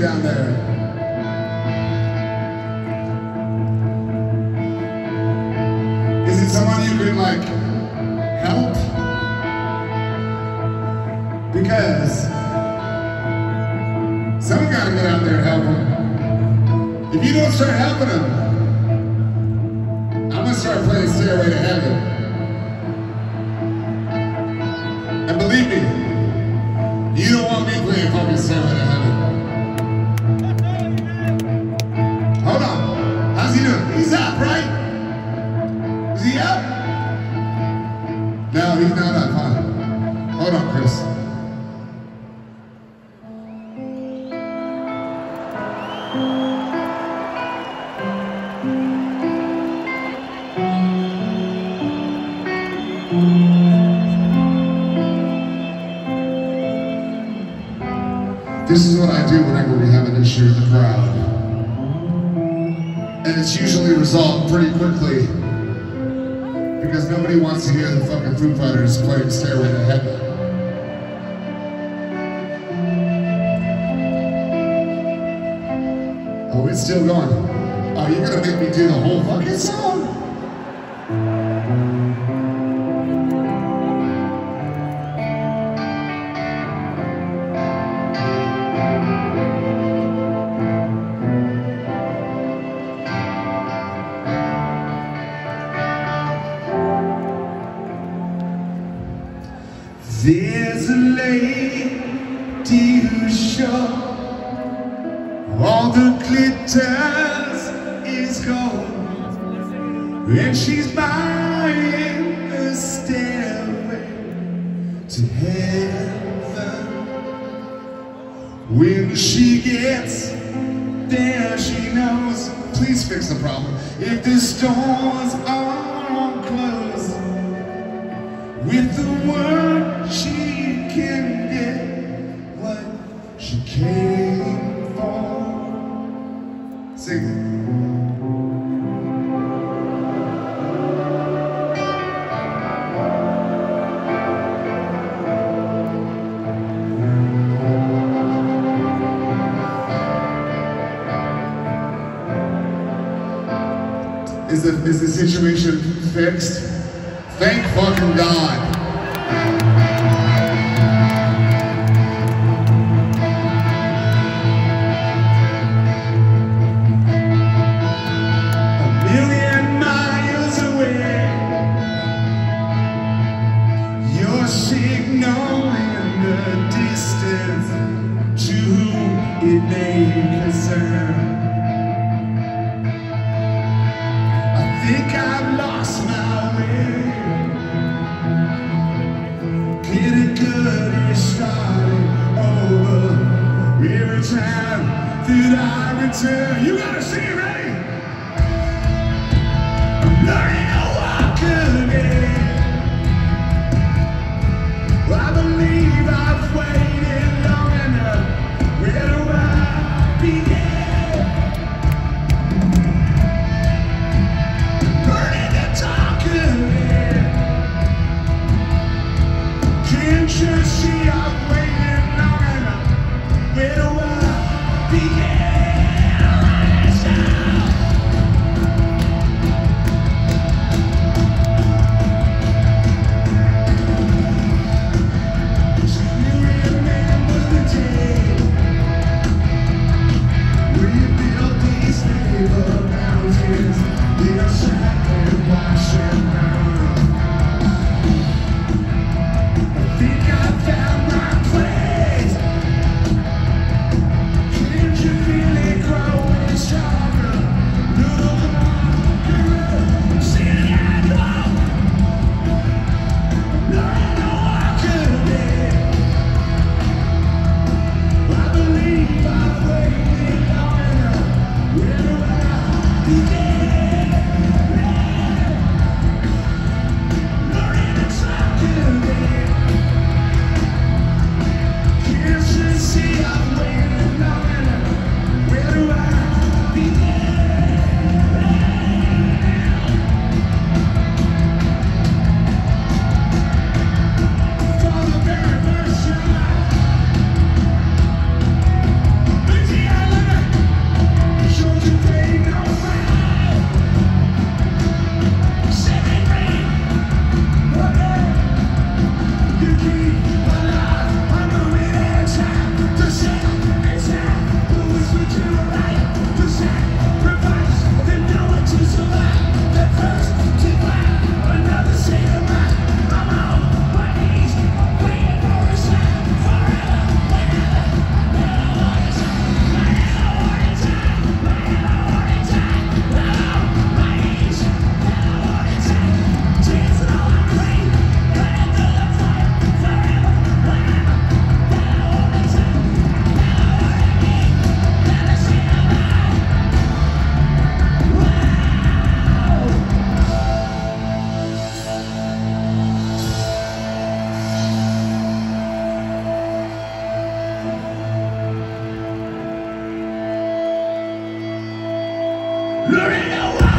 issue down there. Is it someone you could like help? Because someone gotta get out there and help them. If you don't start helping them, I'm gonna start playing Stairway to Heaven. And believe me, This is what I do whenever we have an issue in the crowd. And it's usually resolved pretty quickly because nobody wants to hear the fucking Foo Fighters playing Stairway to Heaven. Oh, it's still going. Oh, you're gonna make me do the whole fucking song? Who's all the glitters is gold, and she's buying a stairway to heaven. When she gets there, she knows. Please fix the problem. If the stores are she came for. Sing it. Is the, is the situation fixed? Thank fucking God. Getting good is starting over every time that I return. You gotta see it, ready? Glory